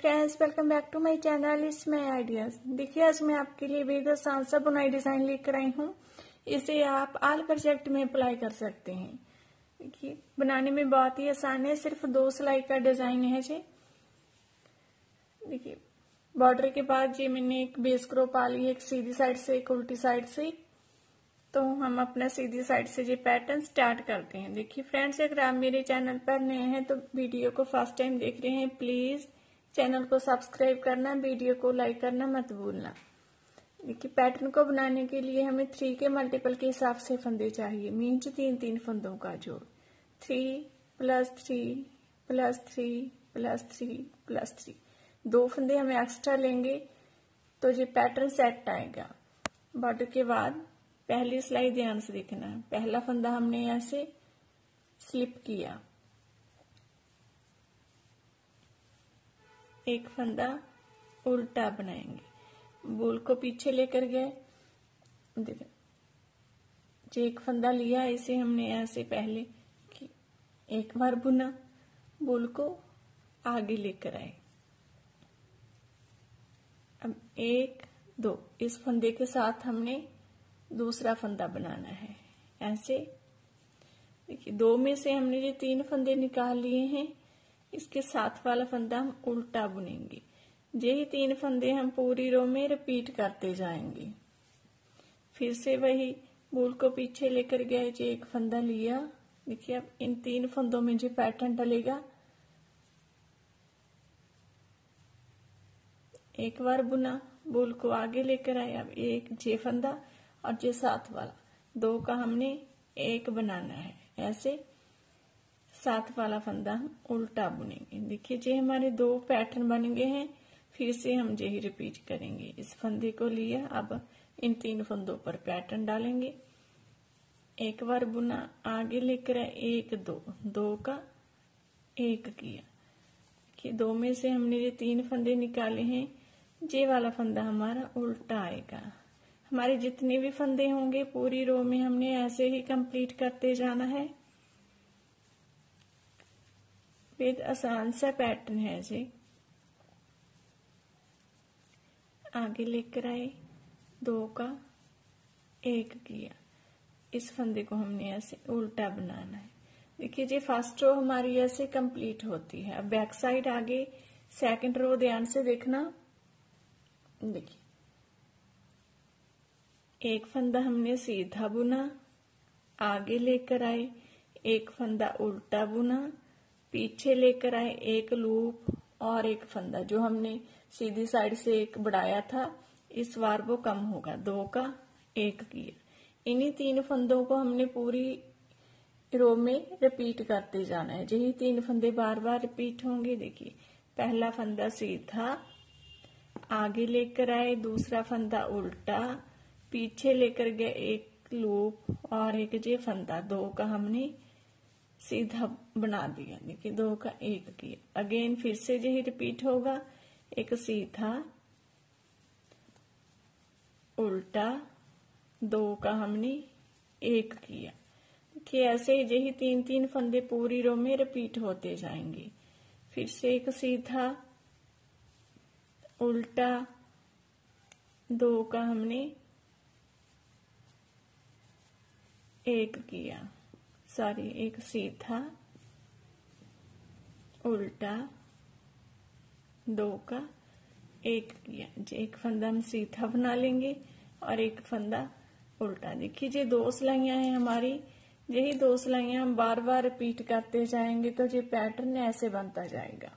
Friends welcome back to my channel it's my ideas देखिए, आज मैं आपके लिए वेद सांसा बुनाई डिज़ाइन लेकर आई हूँ। इसे आप आल प्रोजेक्ट में अप्लाई कर सकते हैं। देखिए, बनाने में बहुत ही आसान है। सिर्फ़ दो सिलाई का डिज़ाइन है जी। देखिए बॉर्डर के बाद जी मैंने एक बेस क्रो पा ली एक सीधी साइड से, एक उल्टी साइड से। तो हम अपना सीधी साइड से ये पैटर्न स्टार्ट करते हैं। देखिए फ्रेंड्स अगर आप मेरे चैनल पर नए हैं तो वीडियो को फ़र्स्ट टाइम देख रहे हैं प्लीज़ चैनल को सब्सक्राइब करना, वीडियो को लाइक करना मत भूलना। देखिए, पैटर्न को बनाने के लिए हमें थ्री के मल्टीपल के हिसाब से फंदे चाहिए। मीन्स तीन तीन फंदों का जोड़ three plus three plus three plus three plus three दो फंदे हमें एक्स्ट्रा लेंगे तो ये पैटर्न सेट आएगा। बॉर्डर के बाद पहली सिलाई ध्यान से देखना। है पहला फंदा हमने ऐसे स्लिप किया। एक फंदा उल्टा बनाएँगे। बोल को पीछे लेकर गए। देखो, जो एक फंदा लिया, इसे हमने ऐसे पहले कि एक बार बुना, बोल को आगे लेकर आए। अब एक, दो, इस फंदे के साथ हमने दूसरा फंदा बनाना है। ऐसे, देखिए, दो में से हमने ये तीन फंदे निकाल लिए हैं इसके साथ वाला फंदा हम उल्टा बुनेंगे। यही तीन फंदे हम पूरी रो में रिपीट करते जाएँगे। फिर से वही बूल को पीछे लेकर गए जो एक फंदा लिया। देखिए अब इन तीन फंदों में जो पैटर्न डलेगा। एक बार बुना, बूल को आगे लेकर आए, अब एक जे फंदा और जे साथ वाला। दो का हमने एक बनाना है। ऐसे साथ वाला फंदा हम उल्टा बुनेंगे। देखिए, जी हमारे दो पैटर्न बन गए हैं, फिर से हम यही रिपीट करेंगे। इस फंदे को लिया, अब इन तीन फंदों पर पैटर्न डालेंगे। एक बार बुना, आगे लेकर एक दो दो का एक किया। देखिए, दो में से हमने ये तीन फंदे निकाले हैं, जे वाला फंदा हमारा उल्टा आएगा। हमारे जितने भी फंदे होंगे, पूरी रो में हमने ऐसे ही कंप्लीट करते जाना है। फिर आसान सा पैटर्न है जी। आगे लेकर आए, दो का, एक किया। इस फंदे को हमने ऐसे उल्टा बनाना है। देखिए जी फ़र्स्ट रो हमारी ऐसे कंप्लीट होती है। अब बैक साइड आगे सेकंड रो ध्यान से देखना। देखिए। एक फंदा हमने सीधा बुना, आगे लेकर आए, एक फंदा उल्टा बुना पीछे लेकर आए एक लूप और एक फंदा, जो हमने सीधी साइड से एक बढ़ाया था, इस बार वो कम होगा, दो का एक किया। इन्हीं तीन फंदों को हमने पूरी रो में रिपीट करते जाना है। यही तीन फंदे बार बार रिपीट होंगे, देखिए। पहला फंदा सीधा आगे लेकर आए, दूसरा फंदा उल्टा, पीछे लेकर गए एक लूप और एक जे फंदा, दो का हमने सीधा बना दिया देखिए दो का एक किया। अगेन फिर से यही रिपीट होगा, एक सीधा, उल्टा, दो का हमने एक किया। देखिए, ऐसे यही तीन तीन फंदे पूरी रो में रिपीट होते जाएँगे। फिर से एक सीधा, उल्टा, दो का हमने एक किया। सॉरी एक सीधा, उल्टा, दो का, एक किया एक फंदा हम सीधा बना लेंगे और एक फंदा उल्टा। देखिए ये दो सिलाइयाँ हैं हमारी। यही दो सिलाइयाँ हम बार बार रिपीट करते जाएँगे तो ये पैटर्न ऐसे बनता जाएगा।